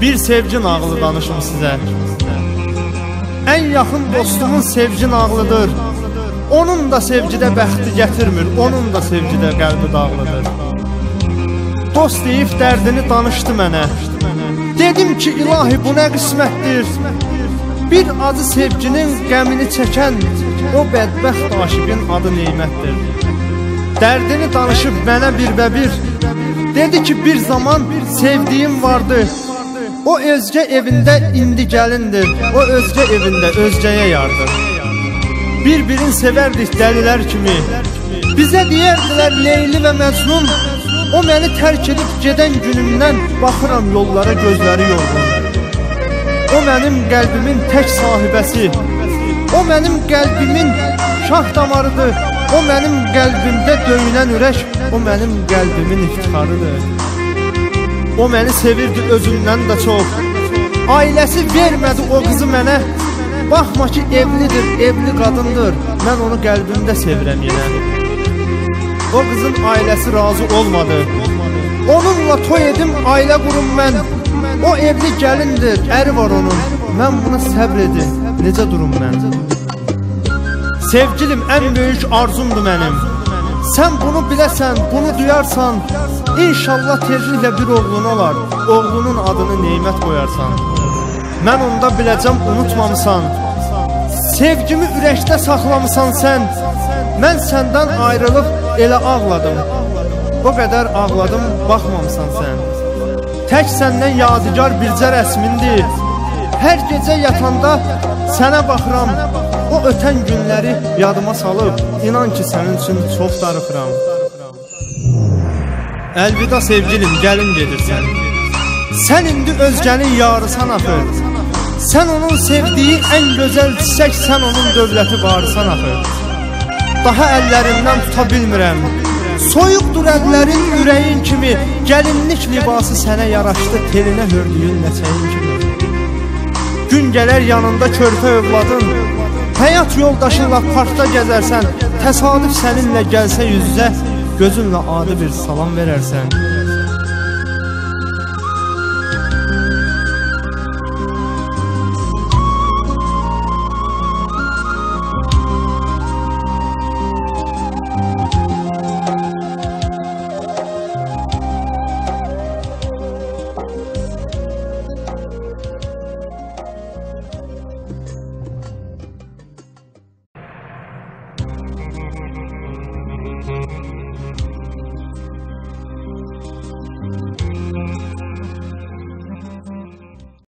Bir sevgi nağılı danışım sizə. Ən yaxın dostumun sevgi nağılıdır. Onun da sevgidə bəxti gətirmir, onun da sevgidə qəlbi dağlıdır. Dost deyib dərdini danışdı mənə. Dedim ki, ilahi bu nə qismətdir? Bir acı sevginin qəmini çəkən o bədbəxt aşiqin adı neymətdir. Dərdini danışıb mənə bir və bir Dedi ki, bir zaman sevdiyim vardı O özgə evində indi gəlindir O özgə evində özgəyə yardır Bir-birin sevərdik dəlilər kimi Bizə deyərdilər Leyli və Məcnun O məni tərk edib gedən günümdən Baxıram yollara gözləri yorğun. O mənim qəlbimin tək sahibəsi. O mənim qəlbimin şah damarıdır. O mənim qəlbimdə döyünən ürək O mənim qəlbimin iftixarıdır. O məni sevirdi özündən də çox. Ailəsi vermədi o qızı mənə. Baxma ki evlidir, evli qadındır. Mən onu qəlbimdə sevirəm yenə O qızın ailəsi razı olmadı. Onunla toy edim, ailə qurum mən. O evli gəlindir, əri var onun. Mən buna səbr edim, necə durum mən? Sevgilim ən böyük arzumdur mənim. Sən bunu biləsən, bunu duyarsan. İnşallah tezliklə bir oğlun olar. Oğlunun adını neymət qoyarsan. Mən onda biləcəm unutmamısan. Sevgimi ürəkdə saxlamısan sən. Mən səndən ayrılıb elə ağladım O qədər ağladım, baxmamısan sən Tək səndən yadigar bircə rəsmindir Hər gecə yatanda sənə baxıram O ötən günləri yadıma salıb, inan ki, sənin üçün çox darıxıram. Əlvida sevgilim, gəlin gedirsən. Sən indi özgənin yarısan axı. Sən onun sevdiyi ən gözəl çiçək, sən onun dövləti varısan axı. Daha əllərindən tuta bilmirəm. Soyuqdur əllərin ürəyin kimi, gəlinlik libası sənə yaraşdı, telinə hördüyün ləçəyin kimi. Gün gələr yanında körpə övladın, Həyat yoldaşınla parkda gəzərsən, təsadüf səninlə gəlsə yüzə, gözünlə adi bir salam verərsən.